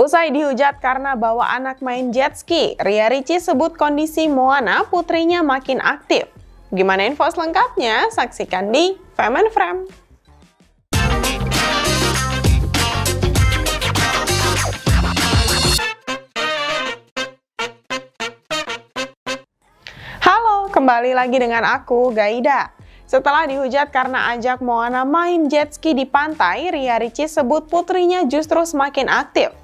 Usai dihujat karena bawa anak main jet ski, Ria Ricci sebut kondisi Moana putrinya makin aktif. Gimana info selengkapnya? Saksikan di Fem and Frame. Halo, kembali lagi dengan aku, Gaida. Setelah dihujat karena ajak Moana main jet ski di pantai, Ria Ricci sebut putrinya justru semakin aktif.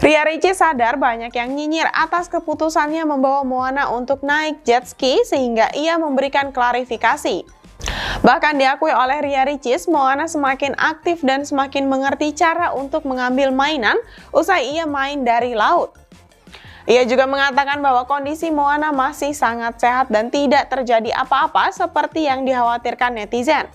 Ria Ricci sadar banyak yang nyinyir atas keputusannya membawa Moana untuk naik jet ski sehingga ia memberikan klarifikasi. Bahkan diakui oleh Ria Ricis, Moana semakin aktif dan semakin mengerti cara untuk mengambil mainan usai ia main dari laut. Ia juga mengatakan bahwa kondisi Moana masih sangat sehat dan tidak terjadi apa-apa seperti yang dikhawatirkan netizen.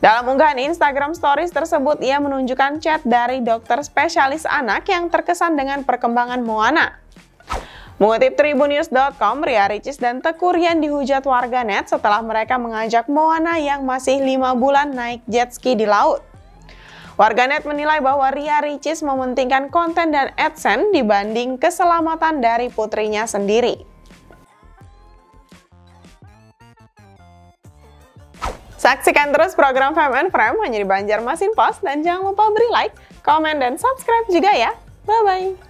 Dalam unggahan Instagram Stories tersebut, ia menunjukkan chat dari dokter spesialis anak yang terkesan dengan perkembangan Moana. Mengutip Tribunnews.com, Ria Ricis dan Teku Rian dihujat warganet setelah mereka mengajak Moana yang masih lima bulan naik jet ski di laut. Warganet menilai bahwa Ria Ricis mementingkan konten dan AdSense dibanding keselamatan dari putrinya sendiri. Saksikan terus program Fem and Frame hanya di Banjarmasin Post dan jangan lupa beri like, komen, dan subscribe juga ya. Bye-bye!